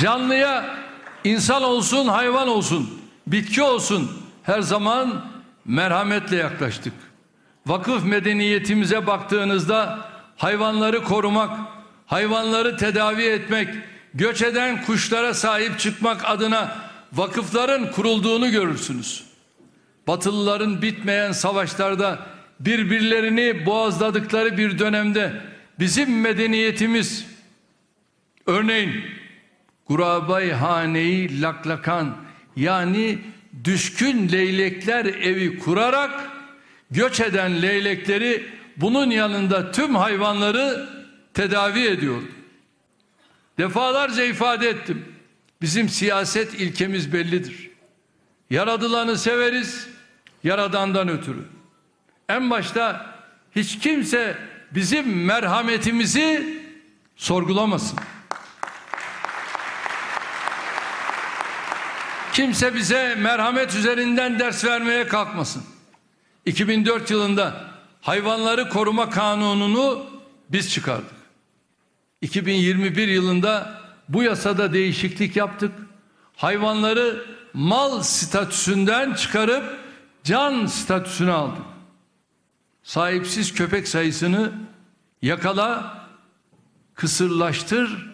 Canlıya insan olsun, hayvan olsun, bitki olsun her zaman merhametle yaklaştık. Vakıf medeniyetimize baktığınızda hayvanları korumak, hayvanları tedavi etmek, göç eden kuşlara sahip çıkmak adına vakıfların kurulduğunu görürsünüz. Batılıların bitmeyen savaşlarda birbirlerini boğazladıkları bir dönemde bizim medeniyetimiz örneğin Gurabay Haneyi Laklakan yani düşkün leylekler evi kurarak göç eden leylekleri bunun yanında tüm hayvanları tedavi ediyordu. Defalarca ifade ettim. Bizim siyaset ilkemiz bellidir. Yaradılanı severiz, yaradandan ötürü. En başta hiç kimse bizim merhametimizi sorgulamasın. Kimse bize merhamet üzerinden ders vermeye kalkmasın. 2004 yılında hayvanları koruma kanununu biz çıkardık. 2021 yılında bu yasada değişiklik yaptık. Hayvanları mal statüsünden çıkarıp can statüsüne aldık. Sahipsiz köpek sayısını yakala, kısırlaştır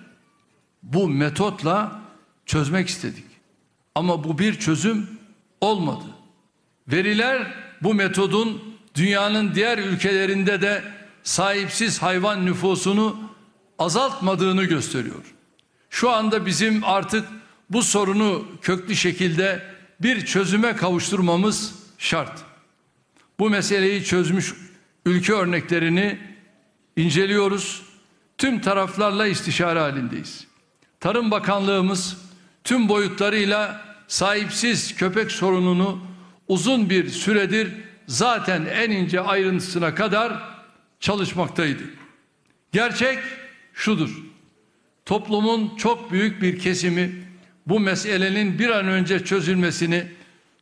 bu metotla çözmek istedik. Ama bu bir çözüm olmadı. Veriler bu metodun dünyanın diğer ülkelerinde de sahipsiz hayvan nüfusunu azaltmadığını gösteriyor. Şu anda bizim artık bu sorunu köklü şekilde bir çözüme kavuşturmamız şart. Bu meseleyi çözmüş ülke örneklerini inceliyoruz. Tüm taraflarla istişare halindeyiz. Tarım Bakanlığımız tüm boyutlarıyla sahipsiz köpek sorununu uzun bir süredir zaten en ince ayrıntısına kadar çalışmaktaydı. Gerçek şudur. Toplumun çok büyük bir kesimi bu meselenin bir an önce çözülmesini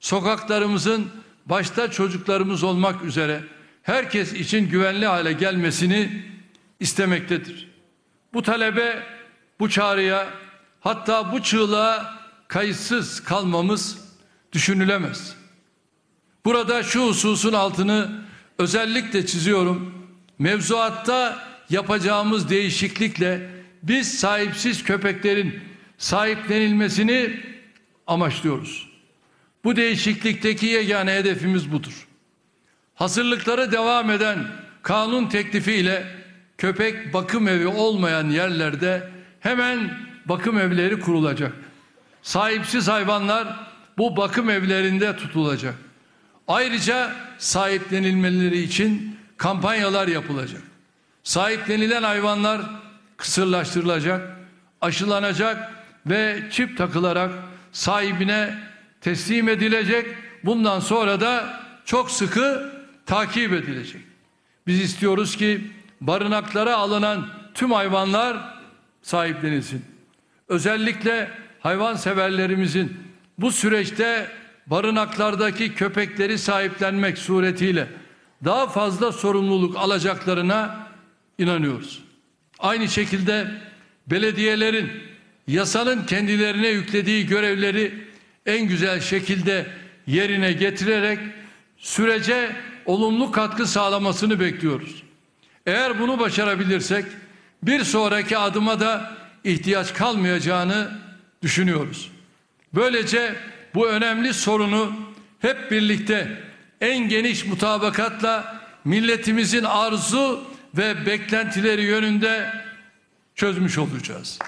sokaklarımızın başta çocuklarımız olmak üzere herkes için güvenli hale gelmesini istemektedir. Bu talebe, bu çağrıya hatta bu çığlığa kayıtsız kalmamız düşünülemez. Burada şu hususun altını özellikle çiziyorum. Mevzuatta yapacağımız değişiklikle biz sahipsiz köpeklerin sahiplenilmesini amaçlıyoruz. Bu değişiklikteki yegane hedefimiz budur. Hazırlıkları devam eden kanun teklifiyle köpek bakım evi olmayan yerlerde hemen bakım evleri kurulacak. Sahipsiz hayvanlar bu bakım evlerinde tutulacak. Ayrıca sahiplenilmeleri için kampanyalar yapılacak. Sahiplenilen hayvanlar kısırlaştırılacak, aşılanacak ve çip takılarak sahibine teslim edilecek. Bundan sonra da çok sıkı takip edilecek. Biz istiyoruz ki barınaklara alınan tüm hayvanlar sahiplenilsin. Özellikle hayvan severlerimizin bu süreçte barınaklardaki köpekleri sahiplenmek suretiyle daha fazla sorumluluk alacaklarına inanıyoruz. Aynı şekilde belediyelerin yasanın kendilerine yüklediği görevleri en güzel şekilde yerine getirerek sürece olumlu katkı sağlamasını bekliyoruz. Eğer bunu başarabilirsek bir sonraki adıma da ihtiyaç kalmayacağını düşünüyoruz. Böylece bu önemli sorunu hep birlikte en geniş mutabakatla milletimizin arzu ve beklentileri yönünde çözmüş olacağız.